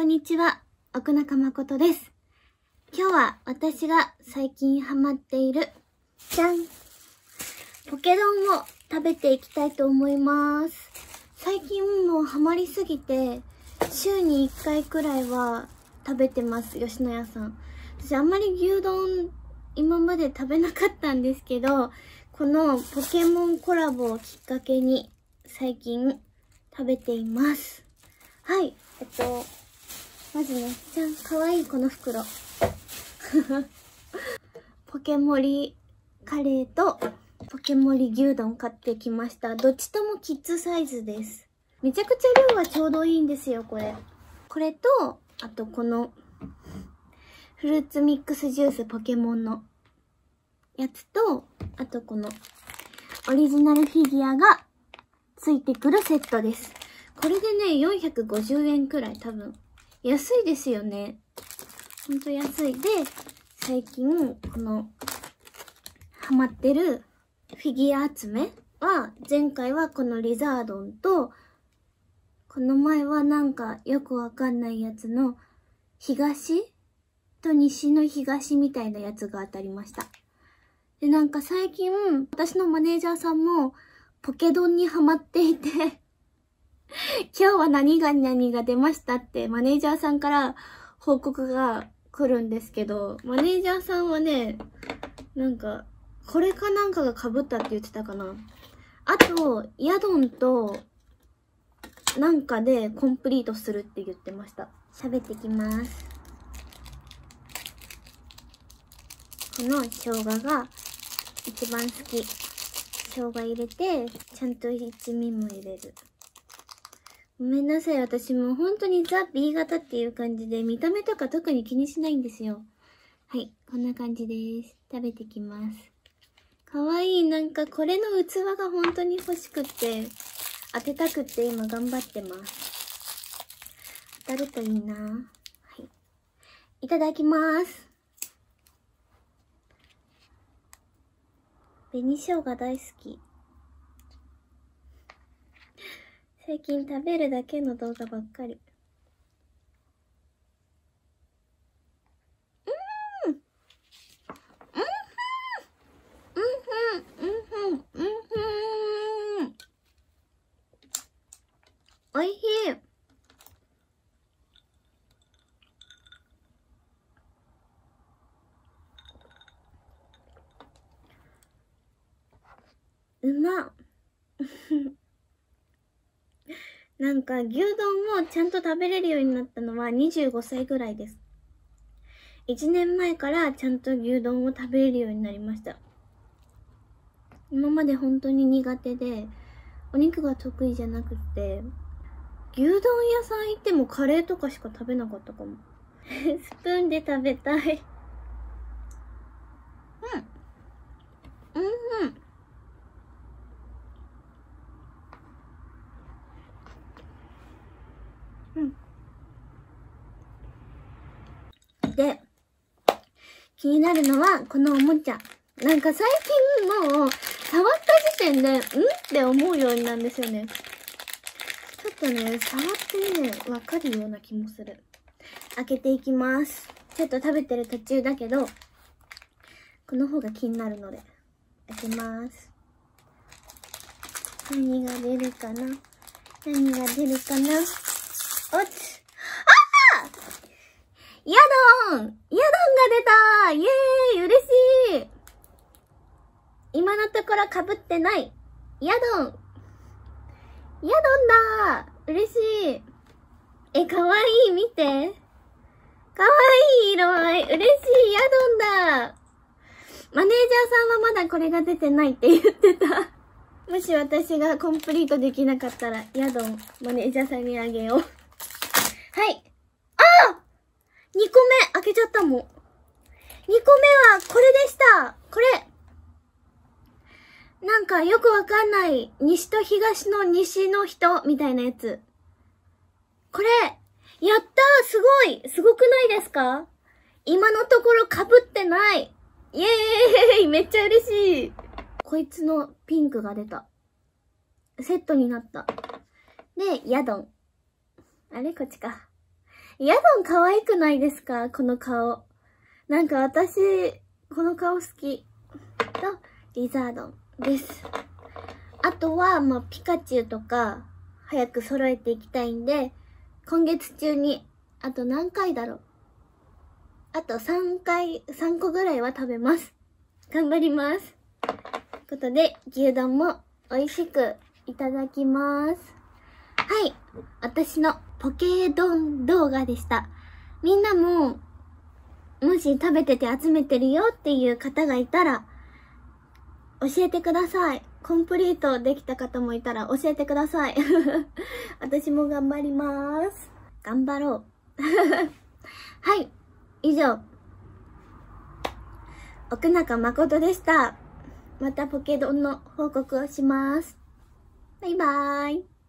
こんにちは、奥中誠です。今日は私が最近ハマっている、じゃんポケ丼を食べていきたいと思います。最近もうハマりすぎて、週に1回くらいは食べてます、吉野家さん。私あんまり牛丼今まで食べなかったんですけど、このポケモンコラボをきっかけに最近食べています。はい、えっと、まずね、じゃん、かわいいこの袋。ポケモリカレーとポケモリ牛丼買ってきました。どっちともキッズサイズです。めちゃくちゃ量がちょうどいいんですよ、これ。これと、あとこの、フルーツミックスジュースポケモンのやつと、あとこの、オリジナルフィギュアがついてくるセットです。これでね、450円くらい多分。安いですよね。ほんと安い。で、最近、この、ハマってるフィギュア集めは、前回はこのリザードンと、この前はなんかよくわかんないやつの、東と西の東みたいなやつが当たりました。で、なんか最近、私のマネージャーさんも、ポケドンにハマっていて 今日は何が何が出ましたってマネージャーさんから報告が来るんですけど、マネージャーさんはね、なんか、これかなんかが被ったって言ってたかな。あと、ヤドンと、なんかでコンプリートするって言ってました。喋ってきます。この生姜が一番好き。生姜入れて、ちゃんと一味も入れる。ごめんなさい。私も本当にザ・ B 型っていう感じで、見た目とか特に気にしないんですよ。はい。こんな感じです。食べてきます。かわいい。なんかこれの器が本当に欲しくって、当てたくって今頑張ってます。当たるといいなはい。いただきます。紅生姜大好き。最近食べるだけの動画ばっかり。おいしいうまっなんか牛丼をちゃんと食べれるようになったのは25歳ぐらいです。1年前からちゃんと牛丼を食べれるようになりました。今まで本当に苦手で、お肉が得意じゃなくて、牛丼屋さん行ってもカレーとかしか食べなかったかも。スプーンで食べたい。うん。うんうん。で、気になるのはこのおもちゃ。なんか最近もう、触った時点で、んって思うようになんですよね。ちょっとね、触ってみね、わかるような気もする。開けていきます。ちょっと食べてる途中だけど、この方が気になるので、開けます。何が出るかな？何が出るかな？おつ、ああヤドンヤドンが出たイエーイ嬉しい今のところ被ってないヤドンヤドンだ嬉しいえ、かわいい見てかわいい色合い嬉しいヤドンだマネージャーさんはまだこれが出てないって言ってた。もし私がコンプリートできなかったら、ヤドン、マネージャーさんにあげよう。はい。ああ !2 個目開けちゃったもん。2個目はこれでしたこれなんかよくわかんない、西と東の西の人みたいなやつ。これやったーすごいすごくないですか？今のところ被ってないイエーイめっちゃ嬉しいこいつのピンクが出た。セットになった。で、ヤドン。あれ？こっちか。ヤドン可愛くないですか？この顔。なんか私、この顔好き。と、リザードンです。あとは、まあ、ピカチュウとか、早く揃えていきたいんで、今月中に、あと何回だろう。あと3回、3個ぐらいは食べます。頑張ります。ということで、牛丼も美味しくいただきます。はい。私のポケドン動画でした。みんなも、もし食べてて集めてるよっていう方がいたら、教えてください。コンプリートできた方もいたら教えてください。私も頑張ります。頑張ろう。はい。以上。奥中誠でした。またポケドンの報告をします。バイバーイ。